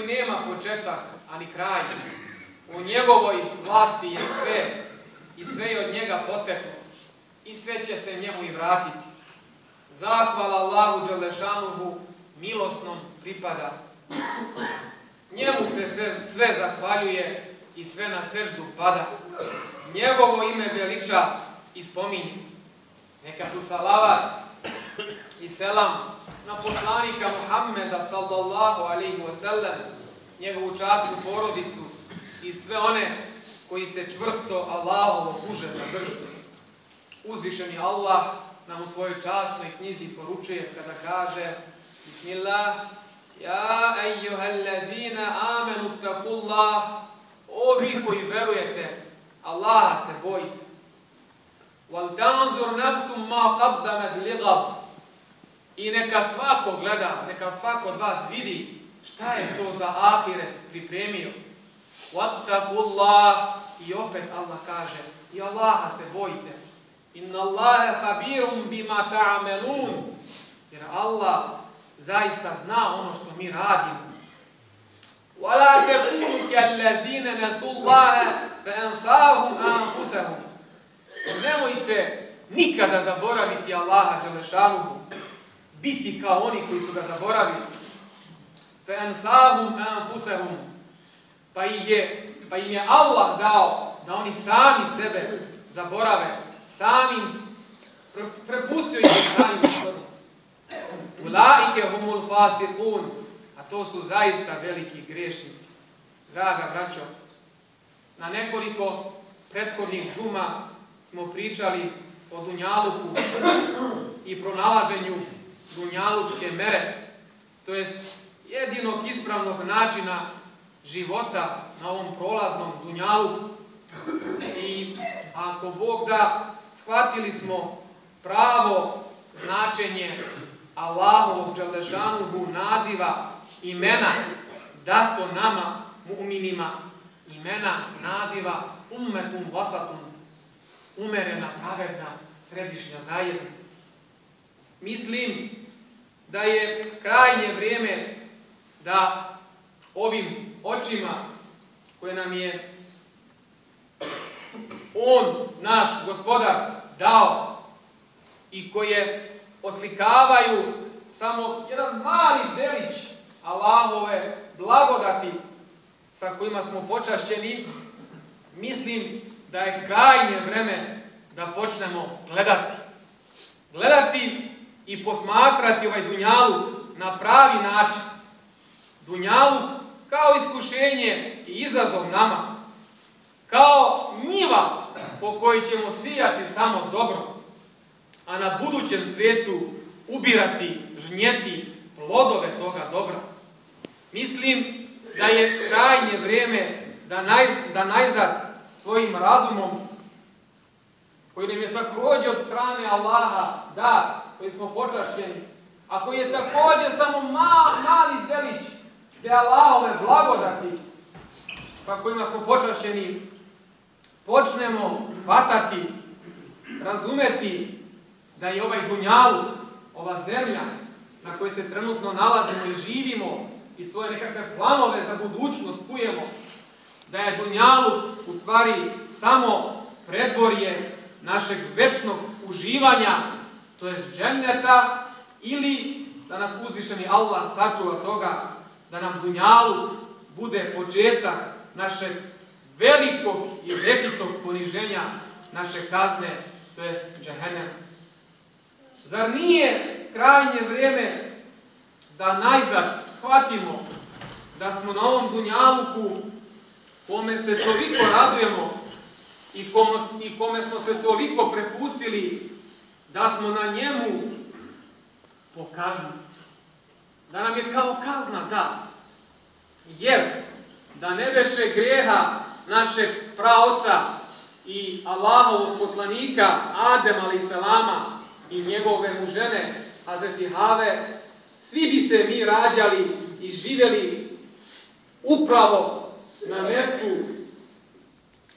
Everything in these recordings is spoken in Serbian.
koji nema početak, ani kraj. U njegovoj vlasti je sve i sve je od njega poteklo i sve će se njemu i vratiti. Zahvala Allahu Đelešanuhu milosnom pripada. Njemu se sve, sve zahvaljuje i sve na seždu pada. Njegovo ime veliča i spominje. Neka su salavat i selam na poslanika Muhammeda sallallahu alaihi wa sallam, njegovu častnu porodicu i sve one koji se čvrsto Allahovo užeta držu. Uzvišeni Allah nam u svojoj časnoj knjizi poručuje kada kaže Bismillah, Ja ejuhalladina amenu takullah, ovi koji verujete, Allaha se bojite. Wal tanzur nafsum ma qaddamat ligab. I neka svako gleda, neka svako od vas vidi šta je to za ahiret pripremio. Wattaqullah i opet Allah kaže i Allaha se bojite. Inna Allahe habirum bima ta'amelun. Jer Allah zaista zna ono što mi radimo. وَلَا تَكُونُوا كَالَّذِينَ نَسُوا اللَّهَ فَأَنْسَاهُمْ أَنْفُسَهُمْ Nemojte nikada zaboraviti Allaha Đelešanuhu, biti kao oni koji su ga zaboravili. Fe ansahum anfusahum. Pa im je, pa im je Allah dao da oni sami sebe zaborave, samim pre, prepustio ih samim gospodom. Ulaike humul fasikun. A to su zaista veliki grešnici. Draga braćo, na nekoliko prethodnih džuma smo pričali o Dunjaluku i pronalaženju Dunjalučke mere, to jest jedinog ispravnog načina života na ovom prolaznom Dunjaluku. I ako Bog da, shvatili smo pravo značenje Allahovog Đalešanuhu naziva imena dato nama, mu'minima, imena naziva ummetum vasatum, umerena, pravedna, središnja zajednica. Mislim da je krajnje vrijeme da ovim očima koje nam je On, naš gospodar, dao i koje oslikavaju samo jedan mali delić Allahove blagodati sa kojima smo počašćeni, mislim da je krajnje vreme da počnemo gledati. Gledati i posmatrati ovaj dunjalu na pravi način. Dunjalu kao iskušenje i izazov nama. Kao njiva po kojoj ćemo sijati samo dobro a na budućem svijetu ubirati, žnjeti plodove toga dobra. Mislim da je krajnje vrijeme da, naj, da najzad svojim razumom, koji nam je također od strane Allaha dat, koji smo počašćeni, a koji je također samo mal, mali delić gdje Allahove blagodati, sa kojima smo počašćeni, počnemo shvatati, razumeti da je ovaj dunjalu, ova zemlja na kojoj se trenutno nalazimo i živimo i svoje nekakve planove za budućnost kujemo, da je dunjalu u stvari samo predvorje našeg večnog uživanja, to je dženneta, ili da nas uzvišeni Allah sačuva toga da nam dunjalu bude početak našeg velikog i večitog poniženja naše kazne, to je džahennem. Zar nije krajnje vrijeme da najzad shvatimo da smo na ovom dunjaluku kome se toliko radujemo i i kome smo se toliko prepustili da smo na njemu pokazni. Da nam je kao kazna da. Jer da ne beše greha našeg praoca i Allahovog poslanika Adem alaih salama i njegove mu žene, Hazreti Have, svi bi se mi rađali i živjeli upravo na mjestu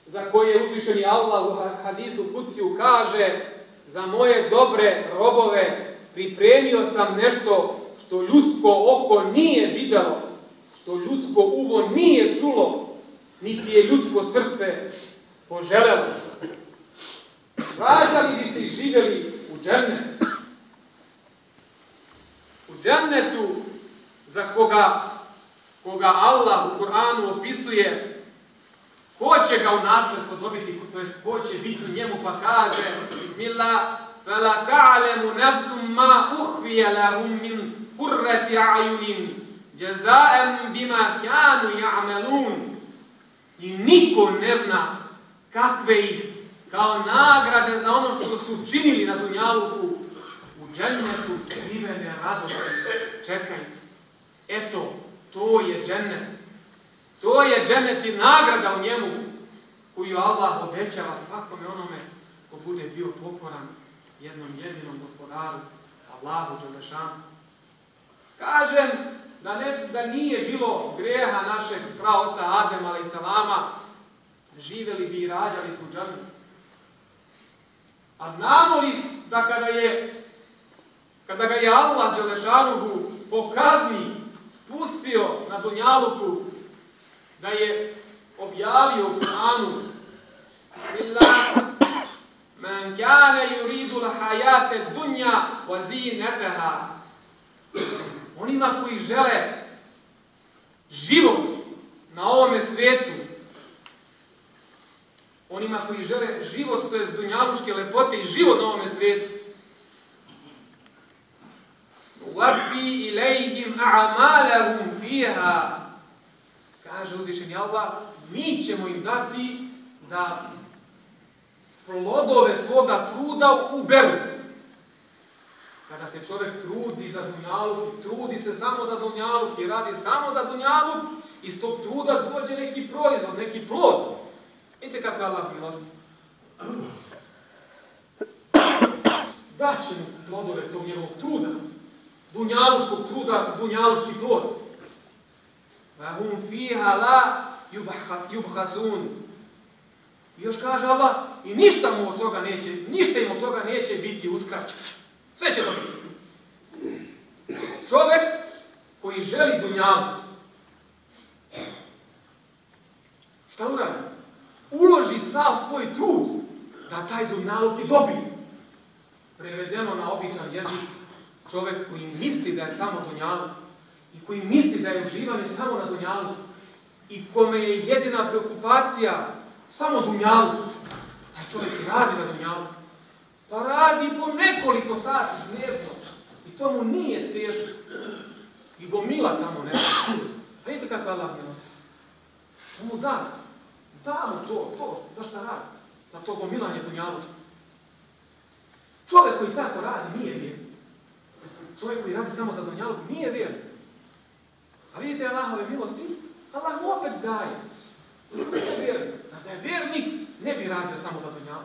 za koje je uzvišeni Allah u hadisu Kuciju kaže za moje dobre robove pripremio sam nešto što ljudsko oko nije videlo, što ljudsko uvo nije čulo, niti je ljudsko srce poželelo. Rađali bi se i živjeli u džennetu. U džennetu za koga, koga Allah u Koranu opisuje Ko će ga u nasledstvo dobiti, to jest ko će biti u njemu, pa kaže Bismillah, فَلَا تَعْلَمُ نَفْسٌ مَا أُحْوِيَ لَهُمْ مِنْ قُرَّةِ عَيُنٍ جَزَاءً بِمَا كَانُوا يَعْمَلُونَ I niko ne zna kakve ih kao nagrade za ono što su činili na Dunjaluku u džennetu skrivene radosti čekaj. Eto, to je džennet. To je džennet i nagrada u njemu koju Allah obećava svakome onome ko bude bio pokoran jednom jedinom gospodaru, Allahu Đelešanu. Kažem da, ne, da nije bilo greha našeg praoca Adem salama, živeli bi i rađali su džanu. A znamo li da kada je kada ga je Allah Đelešanuhu pokazni spustio na Dunjaluku da je objavio Kur'anu Bismillah Men kane yuridu l'hajate dunja wa zinetaha Onima koji žele život na ovome svetu onima koji žele život, to je dunjaluške lepote i život na ovome svetu Wafi ilajhim a'malahum fiha kaže uzvišeni Allah, mi ćemo im dati da plodove svoga truda uberu. Kada se čovjek trudi za dunjalu, trudi se samo za dunjalu i radi samo za dunjalu, iz tog truda dođe neki proizvod, neki plod. Vidite kako je Allah milosti. Daće mu plodove tog njegovog truda, dunjaluškog truda, dunjaluški plod. Vahum fiha la yubhasun. Još kaže Allah, i ništa mu od toga neće, ništa im od toga neće biti uskraćeno. Sve će dobiti. Čovek koji želi dunjalu, šta uradi? Uloži sav svoj trud da taj dunjaluk i dobije. Prevedeno na običan jezik, čovek koji misli da je samo dunjaluk, i koji misli da je uživanje samo na dunjalu i kome je jedina preokupacija samo dunjalu, taj čovjek radi na dunjalu. Pa radi po nekoliko sati dnevno i to mu nije teško. I gomila tamo nešto. Pa vidite kako je Allah milosti. To mu da. Da mu to, to, da šta radi. Za to gomilanje dunjalu. Čovjek koji tako radi nije vjerni. Čovjek koji radi samo za dunjalu nije vjerni. A vidite Allahove milosti, Allah mu opet daje. Da je vjernik, da je vjernik, ne bi radio samo za dunjalu.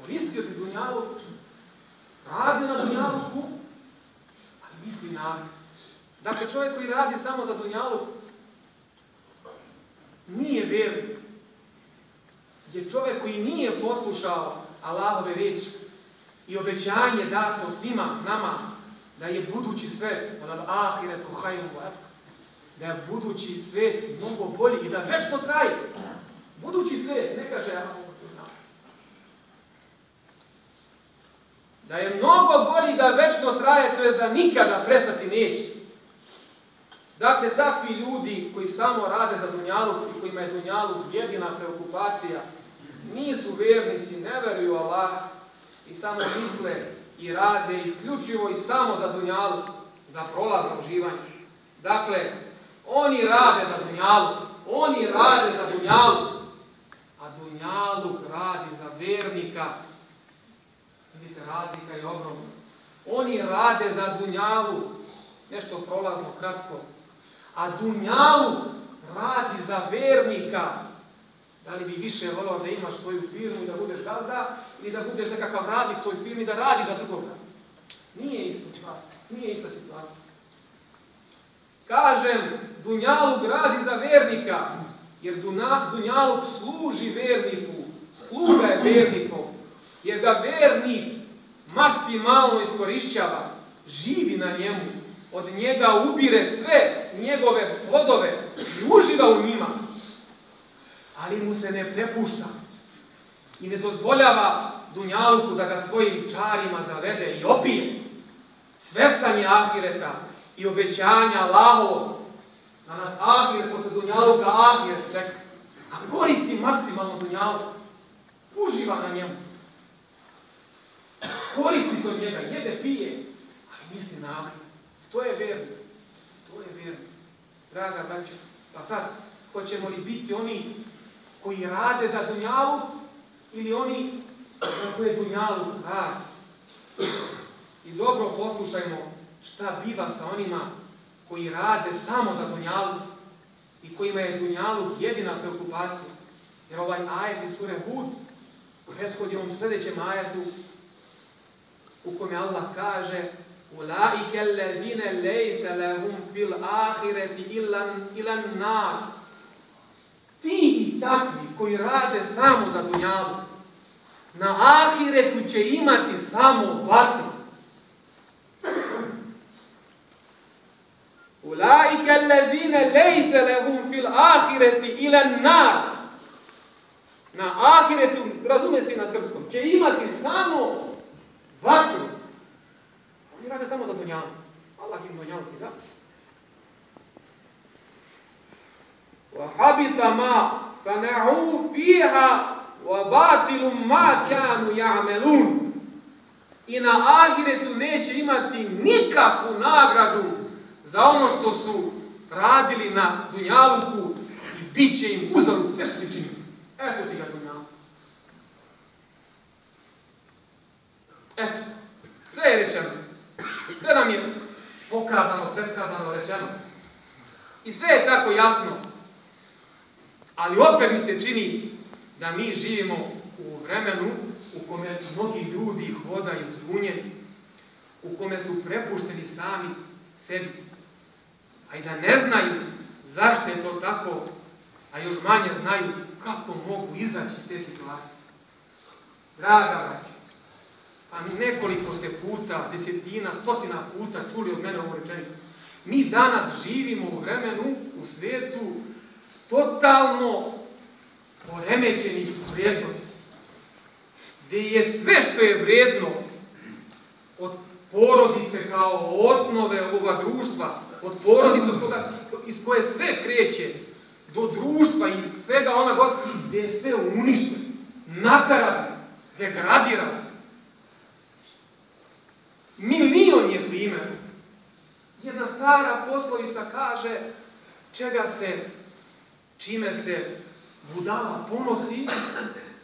Koristio bi dunjalu, radio na dunjalu, ali misli na Dakle, čovjek koji radi samo za dunjalu, nije vjernik. Je čovjek koji nije poslušao Allahove reči i obećanje dato svima nama da je budući sve, da ahiretu hajmu da je budući svet mnogo bolji i da večno traje. Budući svet, ne kaže Da je mnogo bolji da večno traje, to je da nikada prestati neće. Dakle, takvi ljudi koji samo rade za Dunjalu i kojima je Dunjalu jedina preokupacija, nisu vernici, ne veruju Allah i samo misle i rade isključivo i samo za Dunjalu, za prolazno uživanje. Dakle, Oni rade za dunjalu. Oni rade za dunjalu. A dunjalu radi za vernika. Vidite, razlika je ogromna. Oni rade za dunjalu. Nešto prolazno, kratko. A dunjalu radi za vernika. Da li bi više volao da imaš svoju firmu i da budeš gazda ili da budeš nekakav radnik toj firmi da radiš za drugoga? Nije ista stvar. Nije ista situacija. Kažem, Dunjaluk radi za vernika, jer Dunjaluk služi verniku, sluga je vernikom, jer ga vernik maksimalno iskorišćava, živi na njemu, od njega ubire sve njegove plodove i uživa u njima, ali mu se ne prepušta i ne dozvoljava Dunjaluku da ga svojim čarima zavede i opije. Svestan je ahireta i obećanja Allahovog da nas ahiret posle Dunjaluka ahiret čeka. A koristi maksimalno Dunjaluk. Uživa na njemu. Koristi se od njega, jede, pije, ali misli na ahiret. To je verno. To je verno. Draga braća, pa sad, hoćemo li biti oni koji rade za Dunjalu ili oni za koje Dunjalu rade? I dobro poslušajmo šta biva sa onima koji rade samo za Dunjalu i kojima je Dunjalu jedina preokupacija. Jer ovaj ajet iz sure Hud, u prethodnom sljedećem ajetu, u kome Allah kaže Ulaike alladine lejse lehum fil ahireti ilan, ilan nar. Ti i takvi koji rade samo za dunjalu, na ahiretu će imati samo vatru. innellezine lejse lehum fil ahireti ile nar. Na ahiretu, razume se na srpskom, će imati samo vatru. Oni rade samo za dunjavu. Allah im dunjavu ti da. وَحَبِتَ مَا سَنَعُوا فِيهَا وَبَاتِلُ مَا كَانُوا يَعْمَلُونَ I na ahiretu neće imati nikakvu nagradu za ono što su radili na dunjaluku i bit će im uzor sve što ti činili. Eto ti ga dunjalu. Eto, sve je rečeno. Sve nam je pokazano, predskazano, rečeno. I sve je tako jasno. Ali opet mi se čini da mi živimo u vremenu u kome mnogi ljudi hodaju zbunjeni, u kome su prepušteni sami sebi, a i da ne znaju zašto je to tako, a još manje znaju kako mogu izaći iz te situacije. Draga braća, pa nekoliko ste puta, desetina, stotina puta čuli od mene ovu rečenicu. Mi danas živimo u vremenu, u svijetu, totalno poremećenih vrijednosti. Gde je sve što je vrijedno od porodice kao osnove ovoga društva, od porodice od koga, iz koje sve kreće, do društva i svega ona god, gde je sve uništeno, nakaradno, degradirano. Milion je primjer. Jedna stara poslovica kaže čega se, čime se budala ponosi,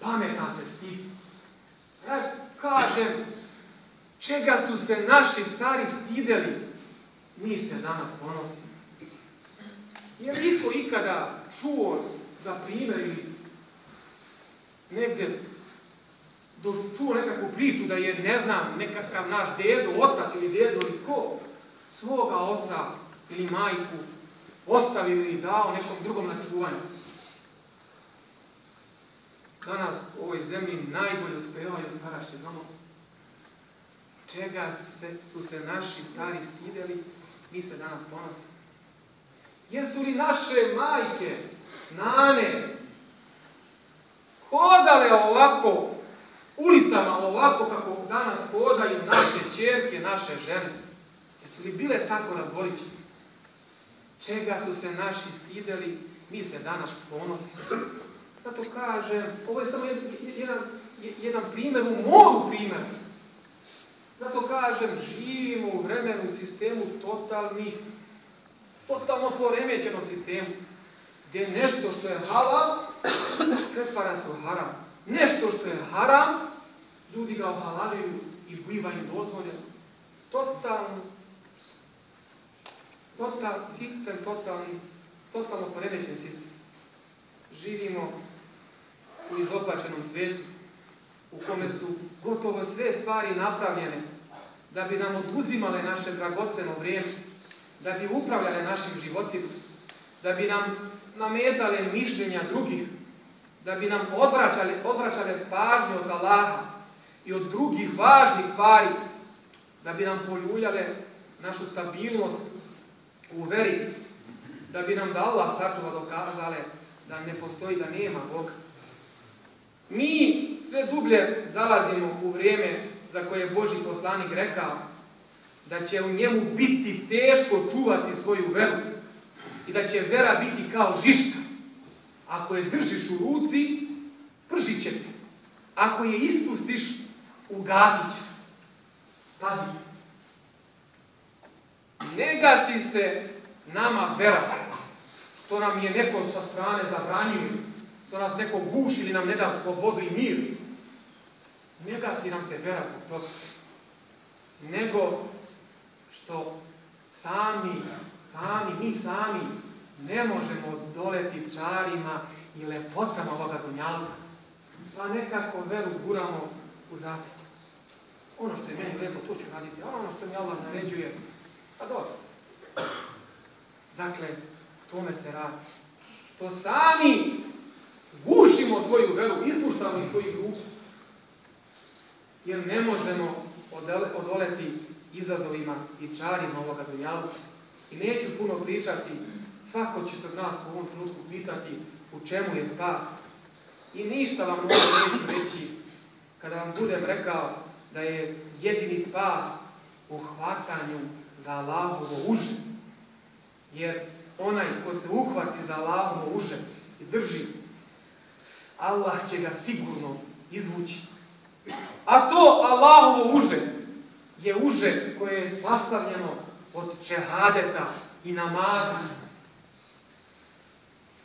pametan se stidi. Ja kažem, čega su se naši stari stideli, mi se danas ponosimo. Je li iko ikada čuo, za primjer, ili negdje čuo nekakvu priču da je, ne znam, nekakav naš dedo, otac ili dedo ili ko, svoga oca ili majku ostavio ili dao nekom drugom na čuvanju. Danas u ovoj zemlji najbolje uspevaju starašće domov. Čega se, su se naši stari stideli, mi se danas ponosimo. Jesu li naše majke, nane, hodale ovako ulicama ovako kako danas hodaju naše čerke, naše žene. Jesu li bile tako razboriće? Čega su se naši stideli, mi se danas ponosimo. Zato kažem, ovo je samo jedan, jedan primjer u moru primjeru. Zato kažem, živimo u vremenu sistemu totalnih, totalno poremećenom sistemu, gdje nešto što je halal, pretvara se u haram. Nešto što je haram, ljudi ga ohalaljuju i biva im dozvoljeno. Totalno, total sistem, totalni, totalno poremećen sistem. Živimo u izopačenom svijetu, u kome su gotovo sve stvari napravljene da bi nam oduzimale naše dragoceno vrijeme, da bi upravljale našim životima, da bi nam nametale mišljenja drugih, da bi nam odvraćale, odvraćale pažnju od Allaha i od drugih važnih stvari, da bi nam poljuljale našu stabilnost u veri, da bi nam da Allah sačuva dokazale da ne postoji, da nema Boga. Mi sve dublje zalazimo u vrijeme za koje je Boži poslanik rekao da će u njemu biti teško čuvati svoju veru i da će vera biti kao žiška. Ako je držiš u ruci, pržit će te. Ako je ispustiš, ugasit će se. Pazi. Ne gasi se nama vera, što nam je neko sa strane zabranio, što nas neko guši ili nam ne da slobodu i mir. Ne gasi nam se vera zbog toga. Nego što sami, sami, mi sami ne možemo doleti čarima i lepotama ovoga dunjalka. Pa nekako veru guramo u zapet. Ono što je meni lepo, to ću raditi, a ono što mi Allah naređuje, pa dobro. Dakle, tome se radi. Što sami gušimo svoju veru, ispuštamo iz svojih ruku. Jer ne možemo odoleti izazovima i čarima ovoga dunjaluka. I neću puno pričati, svako će se od nas u ovom trenutku pitati u čemu je spas. I ništa vam mogu neću reći kada vam budem rekao da je jedini spas u hvatanju za Allahovo uže. Jer onaj ko se uhvati za Allahovo uže i drži, Allah će ga sigurno izvući. A to Allahovo uže je uže koje je sastavljeno od čehadeta i namaza.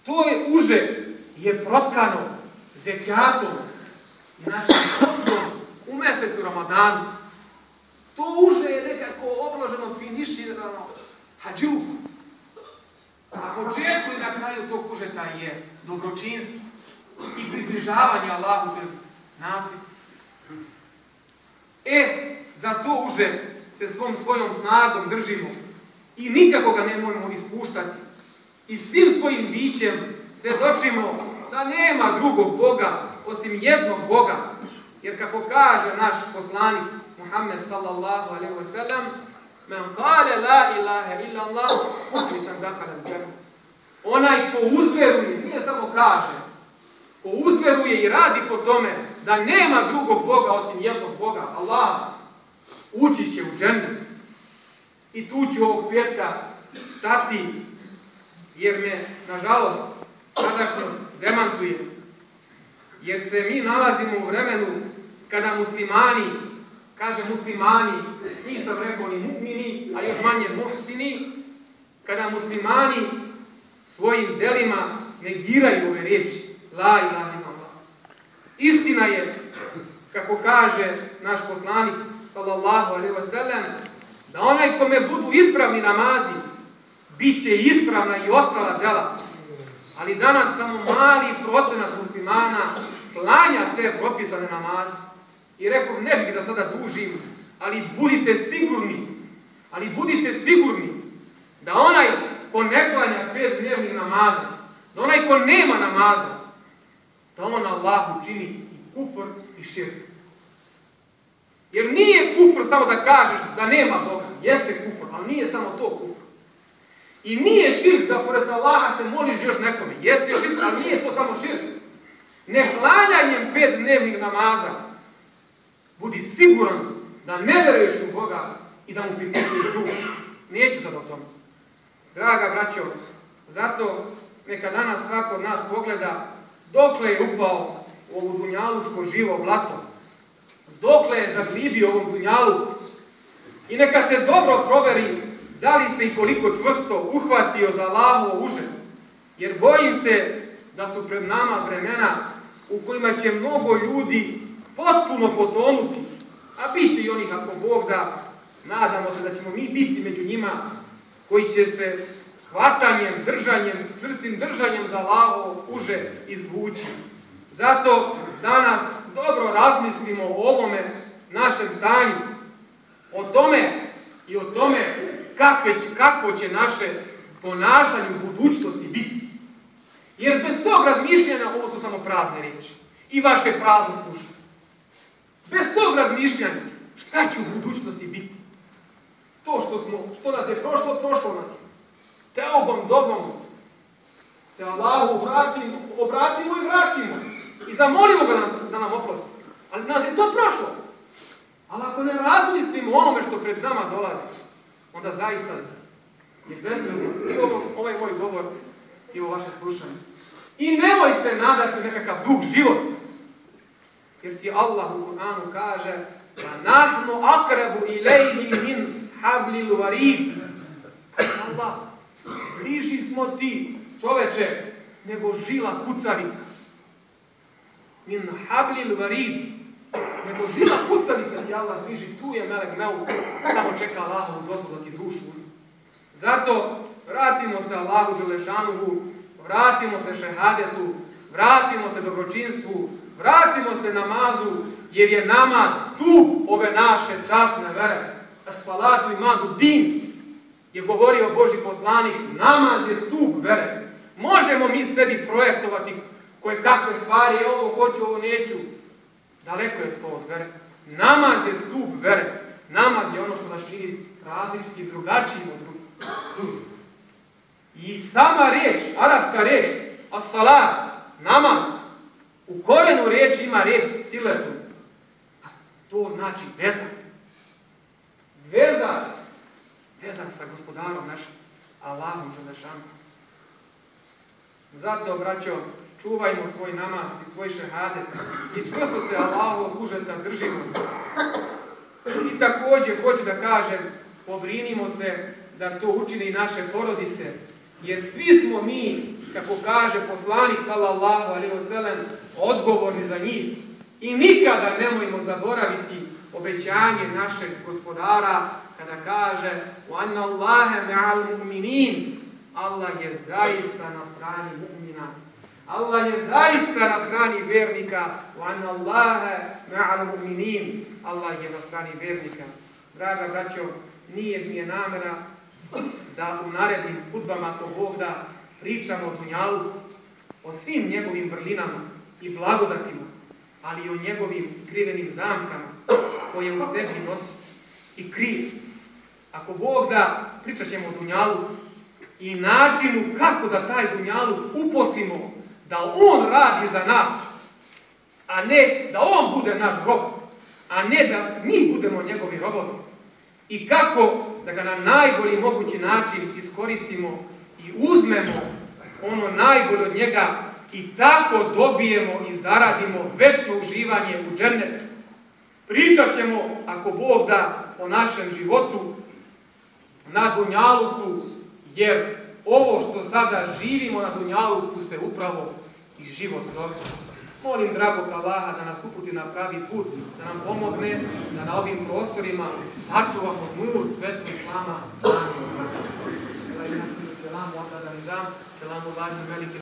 To je uže je protkano zekjatom i našim u mesecu Ramadanu. To uže je nekako obloženo, finiširano hađuku. Na početku i na kraju tog užeta je dobročinstvo i približavanje Allahu, to je nafit. E, za to uže se svom svojom snagom držimo i nikako ga ne možemo ispuštati. I svim svojim bićem svedočimo da nema drugog Boga osim jednog Boga. Jer kako kaže naš poslanik Muhammed sallallahu alaihi wa sallam, Men kale la ilaha illa Allah, nisam dakhala džemu. Onaj ko uzveruje, nije samo kaže, ko uzveruje i radi po tome da nema drugog Boga osim jednog Boga, Allah, ući će u džennet. I tu ću ovog petka stati, jer me, nažalost, sadašnjost demantuje. Jer se mi nalazimo u vremenu kada muslimani, kaže muslimani, nisam rekao ni mu'mini, a još manje muhsini, kada muslimani svojim delima negiraju ove riječi, la ilaha. Istina je, kako kaže naš poslanik, sallallahu alaihi wa sallam, da onaj kome budu ispravni namazi, bit će ispravna i ostala dela. Ali danas samo mali procenat muslimana klanja sve propisane namaze. I rekao, ne bih da sada dužim, ali budite sigurni, ali budite sigurni da onaj ko ne klanja pet dnevnih namaza, da onaj ko nema namaza, da on Allahu čini i kufr i širk. Jer nije kufr samo da kažeš da nema Boga. Jeste kufr, ali nije samo to kufr. I nije širk da pored Allaha se moliš još nekome. Jeste širk, ali nije to samo širk. Nehlanjanjem pet dnevnih namaza budi siguran da ne veruješ u Boga i da mu pripisuješ drugog. Neću sad o tome. Draga braćo, zato neka danas svako od nas pogleda dokle je upao u ovu dunjalučko živo blato? Dokle je zaglibio ovom dunjalu? I neka se dobro proveri da li se i koliko čvrsto uhvatio za Allahovo uže. Jer bojim se da su pred nama vremena u kojima će mnogo ljudi potpuno potonuti, a bit će i onih ako Bog da, nadamo se da ćemo mi biti među njima koji će se hvatanjem, držanjem, čvrstim držanjem za Allahovo uže izvući. Zato danas dobro razmislimo o ovome našem stanju, o tome i o tome kakve, kakvo će naše ponašanje u budućnosti biti. Jer bez tog razmišljanja ovo su samo prazne reči. I vaše prazno slušanje. Bez tog razmišljanja šta će u budućnosti biti? to što, smo, što nas je prošlo, prošlo nas je. Teobom, dobom se Allahu vratimo, obratimo i vratimo. I zamolimo ga nam, da nam oprosti. Ali nas je to prošlo. Ali ako ne razmislimo onome što pred nama dolazi, onda zaista je bezvredno i ovo, ovaj moj govor i ovo vaše slušanje. I nemoj se nadati nekakav dug život. Jer ti Allah u Kur'anu kaže nahnu akrabu ilaihi min hablil varid. Allah, bliži smo ti, čoveče, nego žila kucavica. Min hablil varid. Nego žila kucavica ti Allah bliži, tu je melek meuk, samo čeka Allahovu dozvolu da ti dušu. Zato vratimo se Allahu Đelešanuhu, vratimo se šehadetu, vratimo se dobročinstvu, vratimo se namazu, jer je namaz stup ove naše časne vere. Salatu imadu din, je govorio Boži poslanik, namaz je stup vere. Možemo mi sebi projektovati koje kakve stvari, ovo hoću, ovo neću. Daleko je to od vere. Namaz je stup vere. Namaz je ono što nas čini različiti, drugačijim od drugih. I sama riječ, arapska riječ, as-salat, namaz, u korenu riječi ima riječ siletu. A to znači veza. Veza, veza sa gospodarom našim, Allahom Đelešanu. Zato, braćo, čuvajmo svoj namaz i svoj šehadet i čvrsto se Allahovog užeta držimo. I također hoću da kažem, pobrinimo se da to učine i naše porodice, jer svi smo mi, kako kaže poslanik sallallahu alaihi wasallam, odgovorni za njih. I nikada nemojmo zaboraviti obećanje našeg gospodara kada kaže وَأَنَّ اللَّهَ مَعَ الْمُؤْمِنِينَ Allah je zaista na strani mu'mina. Allah je zaista na strani vernika. وَأَنَّ اللَّهَ مَعَ الْمُؤْمِنِينَ Allah je na strani vernika. Draga braćo, nije mi je namera da u narednim hudbama, ako Bog da, pričamo o Dunjalu, o svim njegovim vrlinama i blagodatima, ali i o njegovim skrivenim zamkama koje u sebi nosi i krije. Ako Bog da, pričat ćemo o Dunjalu i načinu kako da taj Dunjalu uposlimo, da On radi za nas, a ne da On bude naš rob, a ne da mi budemo njegovi robovi. I kako da ga na najbolji mogući način iskoristimo i uzmemo ono najbolje od njega i tako dobijemo i zaradimo večno uživanje u džennetu. Pričat ćemo, ako Bog da, o našem životu na Dunjaluku, jer ovo što sada živimo na Dunjaluku se upravo i život zove. Molim dragog Allaha da nas uputi na pravi put, da nam pomogne da na ovim prostorima sačuvamo nur svetu Islama. Selamu, Allah da nam dam, selamu, Allah, velike